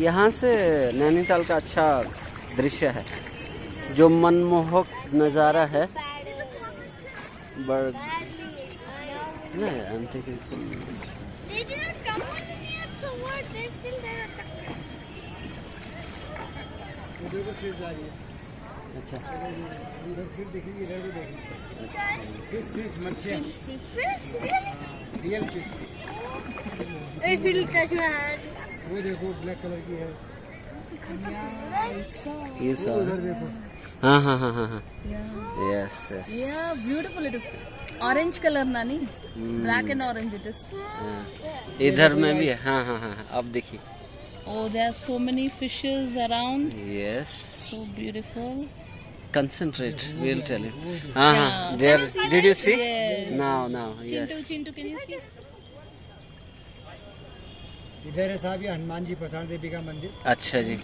यहाँ से नैनीताल का अच्छा दृश्य है जो मनमोहक नज़ारा है बट अच्छा इधर फिर इधर भी fish fish? Real fish hand. वो देखो ब्लैक कलर की है ये सब उधर देखो हाँ हाँ हाँ हाँ हाँ yes yes Yeah, beautiful it is. Orange color, Nani. Black and orange it is. इधर में भी है हाँ हाँ हाँ हाँ, अब देखिए Oh, there are so many fishes around. Yes So beautiful. concentrate we'll tell you हाँ हाँ Yeah. there you did you see Yes. now now Chintu, yes Chintu, can you see? इधर है साहब ये हनुमान जी प्रसाद देवी का मंदिर। अच्छा जी।